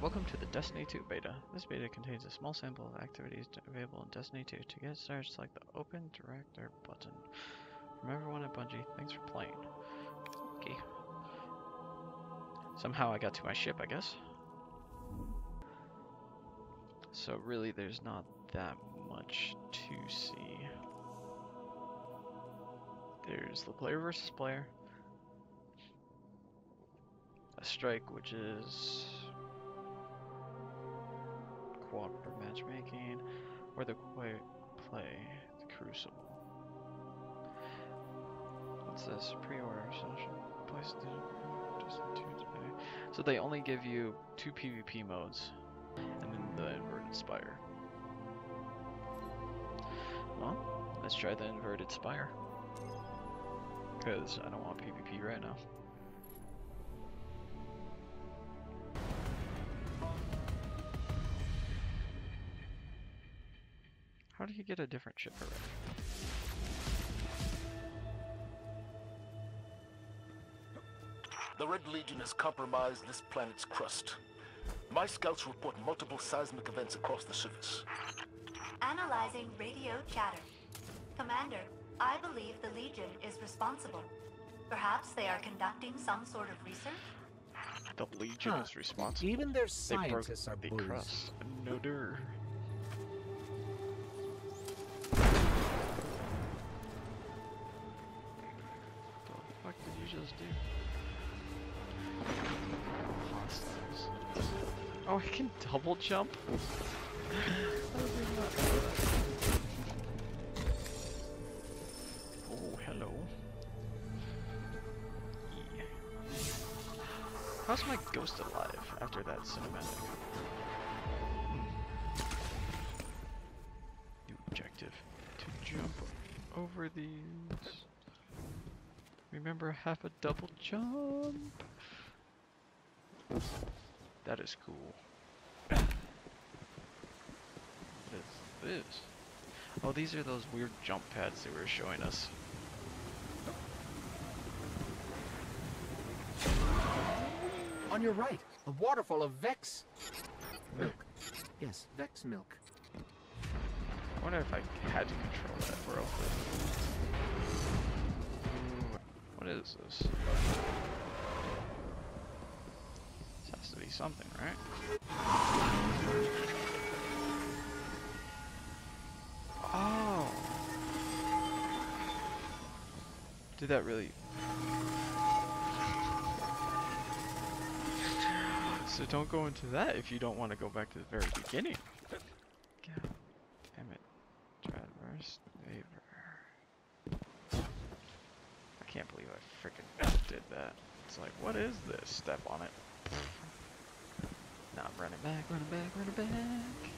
Welcome to the Destiny 2 beta. This beta contains a small sample of activities available in Destiny 2. To get started, select the Open Director button. From everyone at Bungie, thanks for playing. Okay. Somehow I got to my ship, I guess. So really, there's not that much to see. There's the player versus player. A strike, which is cooperative matchmaking, or the play, play the Crucible. What's this? Pre-order session. Place So they only give you two PvP modes, and then the inverted spire. Well, let's try the inverted spire. Because I don't want PvP right now. Do you get a different ship already? The Red Legion has compromised this planet's crust. My scouts report multiple seismic events across the surface. Analyzing radio chatter. Commander, I believe the Legion is responsible. Perhaps they are conducting some sort of research? The Legion Huh. is responsible. Even their They broke scientists are the bullies. crust. No dur. Fuck did you just do? Oh, I can double jump? Oh, hello. Yeah. How's my ghost alive after that cinematic? Hmm. New objective. To jump over these. Remember, half a double jump. That is cool. What is this? Oh, these are those weird jump pads they were showing us. On your right, a waterfall of Vex milk. Yes, Vex milk. I wonder if I had to control is this? This has to be something, right? Oh! Did that really... So don't go into that if you don't want to go back to the very beginning. Can't believe I freaking did that. It's like, what is this? Step on it. Now I'm running back, running back, running back.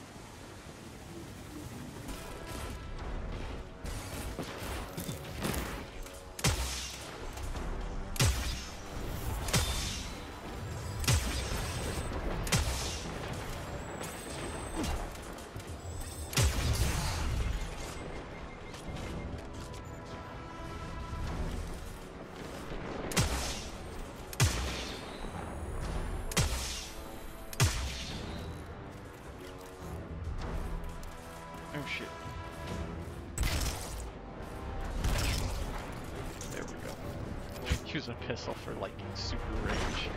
Use a pistol for like super range.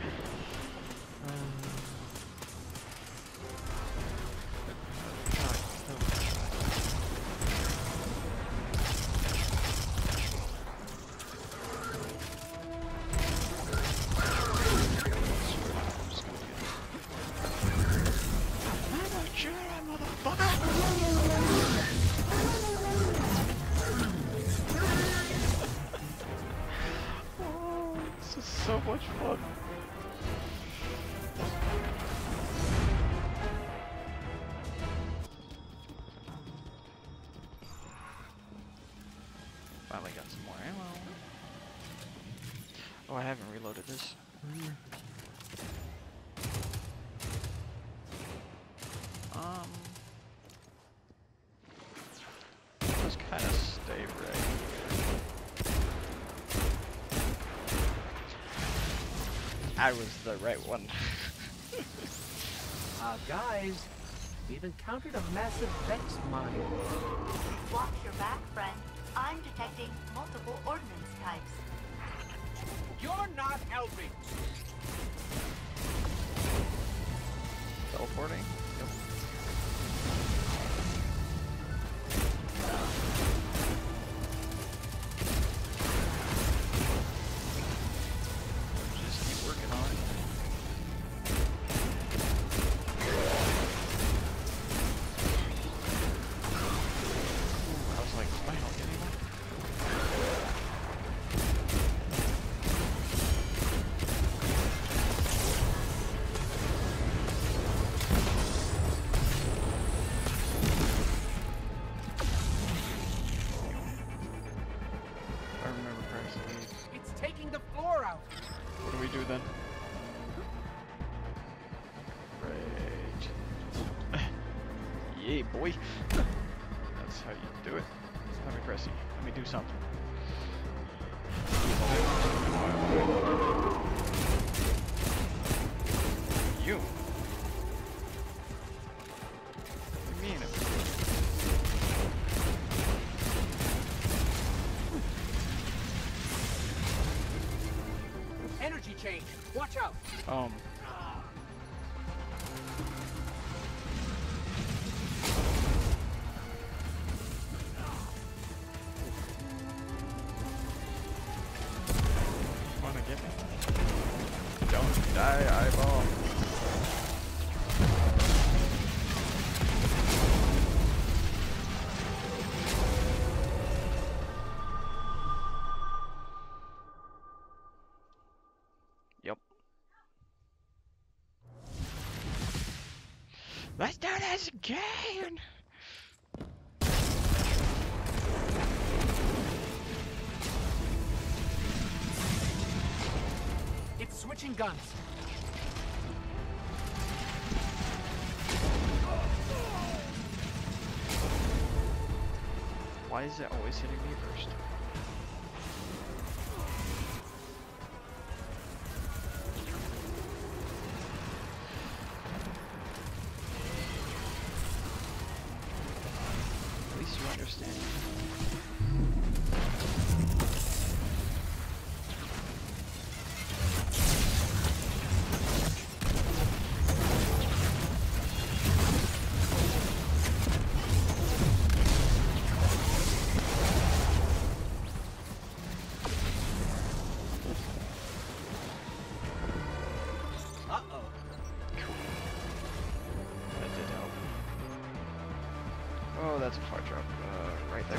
I was the right one. Uh, guys, we've encountered a massive Vex mind. Watch your back, friend. I'm detecting multiple ordnance types. You're not helping! Teleporting? Boy. That's how you do it. Let me press E. Let me do something. You. What do you mean? Energy change! Watch out! Um. Let's do this again! It's switching guns. Why is it always hitting me first? That's a far drop. Uh, right there.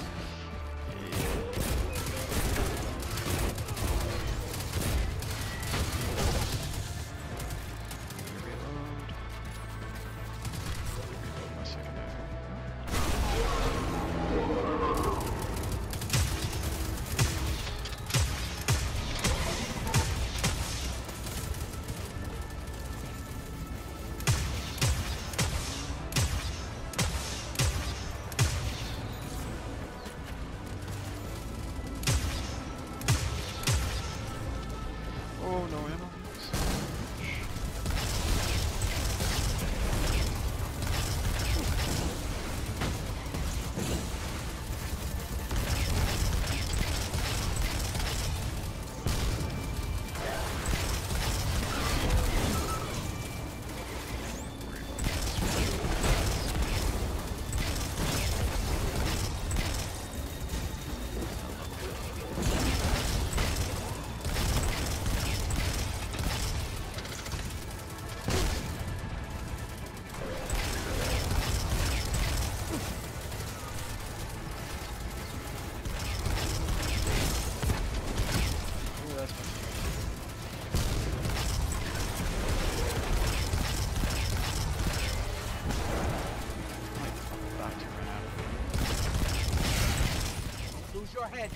head.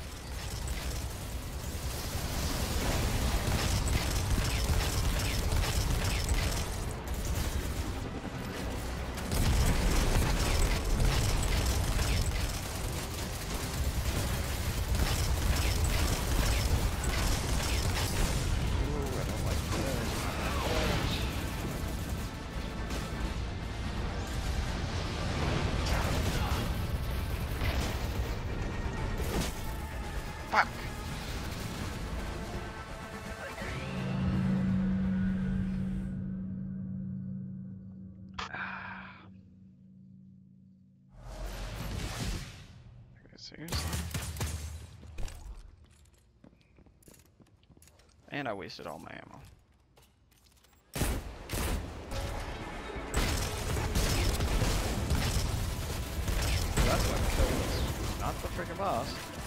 And I wasted all my ammo. That's what killed us. Not the freaking boss.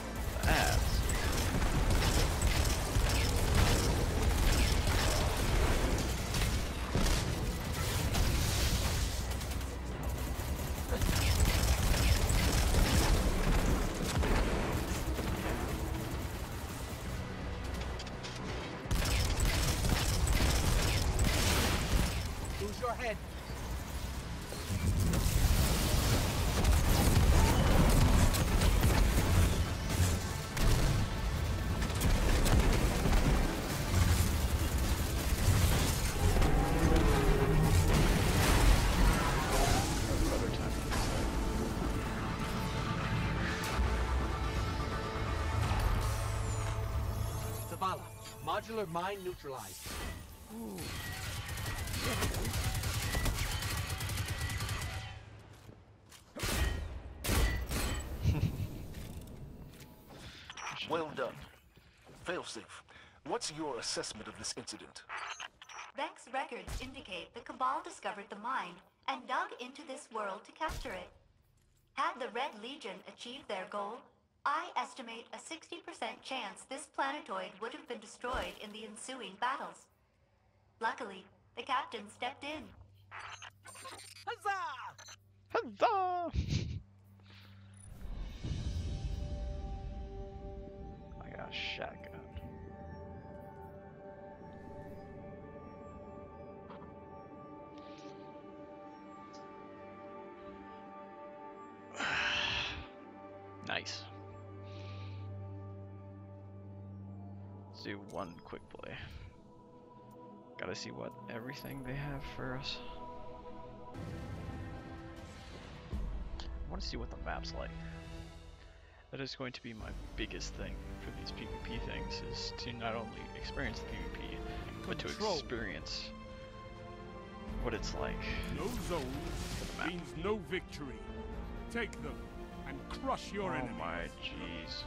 Modular mind neutralized. Well done. Failsafe, what's your assessment of this incident? Vex records indicate the Cabal discovered the mind and dug into this world to capture it. Had the Red Legion achieved their goal, I estimate a 60% chance this planetoid would have been destroyed in the ensuing battles. Luckily, the captain stepped in. Huzzah! Huzzah! I got a shotgun. nice. Let's do one quick play. Gotta see what everything they have for us. I want to see what the map's like. That is going to be my biggest thing for these PvP things, is to not only experience the PvP, but to experience what it's like. No zone means no victory. Take them and crush your enemy. oh enemies. my jeez.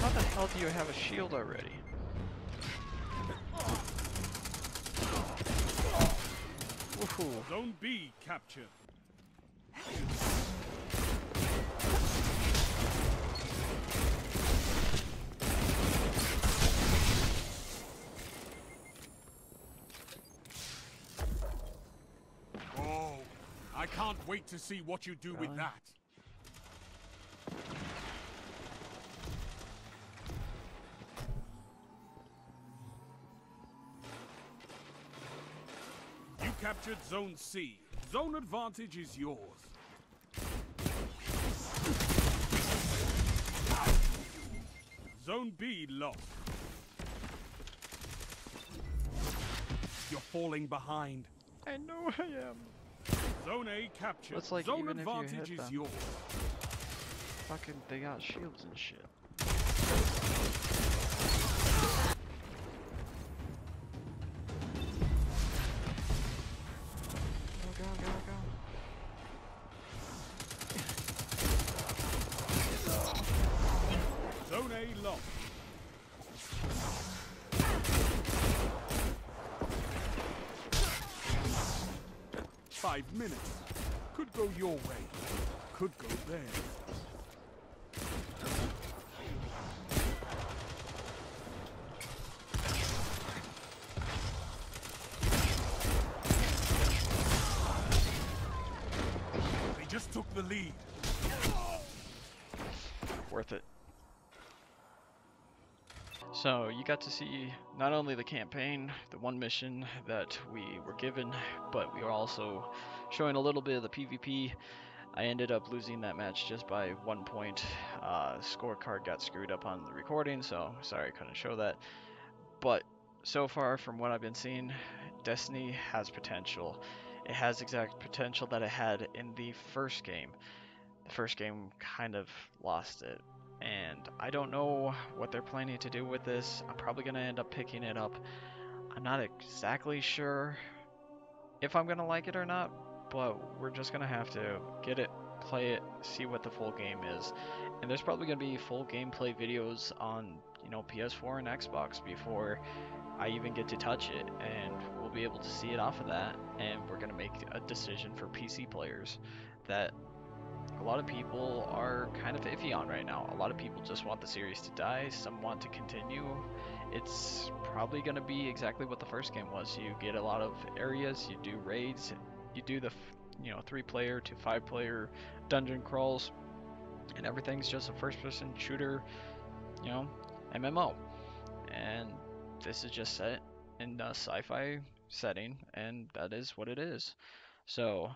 How the hell do you have a shield already? Woohoo. Zone B captured. Oh, I can't wait to see what you do with that. You captured Zone C. Zone advantage is yours. Zone B lost. You're falling behind. I know I am. Zone A captured. Looks like Zone even if you advantage hit is them. yours. Fucking, they got shields and shit. Go, go, go, go. Zone A lost. Five minutes. Could go your way. Could go theirs. They just took the lead. Worth it. So you got to see not only the campaign, the one mission that we were given, but we were also showing a little bit of the PvP. I ended up losing that match just by one point. Uh, scorecard got screwed up on the recording, so sorry I couldn't show that. But so far, from what I've been seeing, Destiny has potential. it has exact potential that it had in the first game. The first game kind of lost it. And I don't know what they're planning to do with this. I'm probably going to end up picking it up. I'm not exactly sure if I'm going to like it or not, but we're just going to have to get it, play it, see what the full game is. And there's probably going to be full gameplay videos on, you know, PS4 and Xbox before I even get to touch it, and we'll be able to see it off of that, and we're gonna make a decision for PC players that a lot of people are kind of iffy on right now. A lot of people just want the series to die, some want to continue. It's probably gonna be exactly what the first game was. You get a lot of areas, you do raids, you do the you know three player to five player dungeon crawls, and everything's just a first person shooter, you know, MMO. And this is just set in a sci-fi setting, and that is what it is. So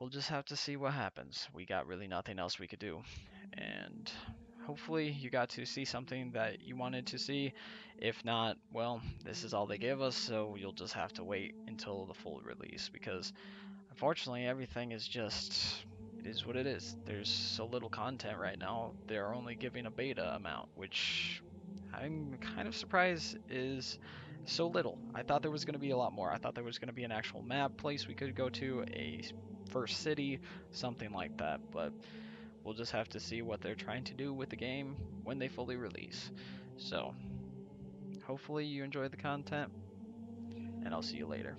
we'll just have to see what happens. We got really nothing else we could do, and hopefully you got to see something that you wanted to see. If not, well, this is all they give us, so you'll just have to wait until the full release because unfortunately everything is just it is what it is. There's so little content right now. They're only giving a beta amount, which I'm kind of surprised is so little. I thought there was going to be a lot more. I thought there was going to be an actual map place we could go to, a first city, something like that. But we'll just have to see what they're trying to do with the game when they fully release. So, hopefully you enjoy the content, and I'll see you later.